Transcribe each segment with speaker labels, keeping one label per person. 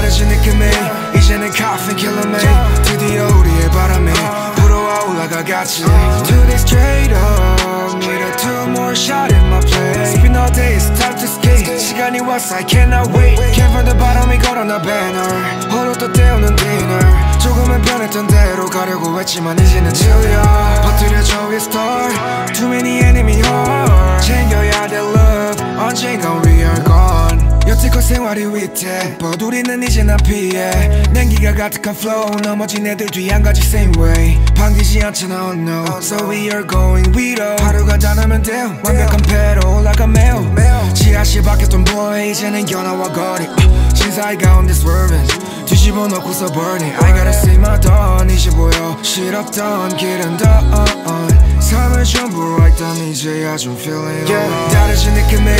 Speaker 1: 사라진 느낌에 이제는 coffin killer me 드디어 우리의 바람이 불어와 올라가 같이 Two straight up Need a two more shot in my play Spin all day, it's time to skate. 시간이 왔어, I cannot wait. Came from the bottom, 이걸 on a banner. 홀로 또 때우는 dinner. 조금은 변했던 대로 가려고 했지만 이제는 chill야 퍼뜨려줘, it's star Too many 생활이 위태. 우리는 이제 난 피해. 냉기가 가득한 flow 넘어진 애들 뒤 한 가지 same way. 반기지 않잖아 oh no. So we are going 위로. 하루가 다 나면 돼 완벽한 패로 올라가 매우. 지하실 밖에던 boy 이제는 연어와 거리. uh, 신사의 가운데 swerving. 뒤집어 놓고서 burning. I gotta see my dawn. 이제 보여. 실없던 길은 done 삶을 전부 알던 이제야 좀 feeling alright 다르지 느낌이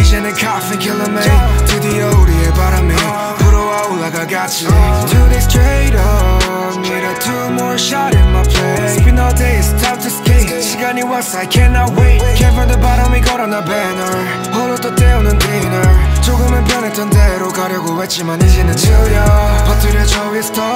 Speaker 1: 이제는 caffeine killing me 드디어 우리의 바람이 불어와 올라가 같이 Two days straight up Need a two more shot in my plate Spin all day it's time to skate 시간이 왔어 I cannot wait Can't find the bottom 이 걸어놔 banner 홀로 또 때우는 dinner 조금은 변했던 대로 가려고 했지만 이제는 질려 버티려 저 위에 star Too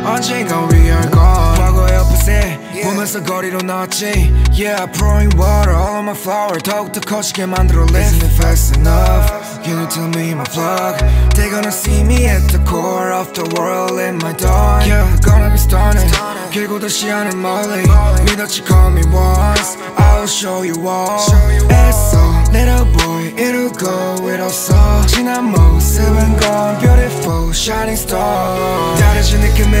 Speaker 1: 언젠간 we are gone 과거의 opposite 보면서 거리로 나왔지 Yeah pouring water all on my flower 더욱더 커지게 만들어 live Isn't it fast enough? Can you tell me my plug? They gonna see me at the core of the world in my dawn Yeah gonna be stunning 길고 다시 하는 멀리 믿었지 call me once I'll show you all 애써 little boy it'll go it'll so 지난 모습은 gone beautiful shining star 다르지 느낌이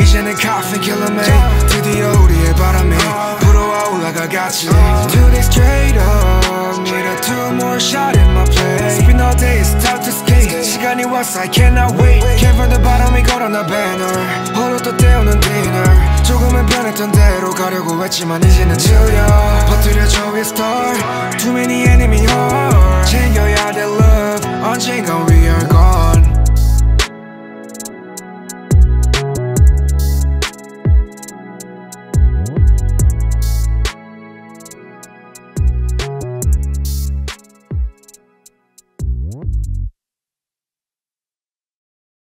Speaker 1: 이제는 caffeine killing me 드디어 우리의 바람이 불어와 올라가 같이 Two days straight up Need a two more shot in my plate Spin all day it's time to skate 시간이 왔어 I cannot wait Can't find the bottom 이 걸어놔 banner 홀로 또 때우는 dinner 조금은 변했던 대로 가려고 했지만 이제는 질려 버티려 저 위에 star Too many enemy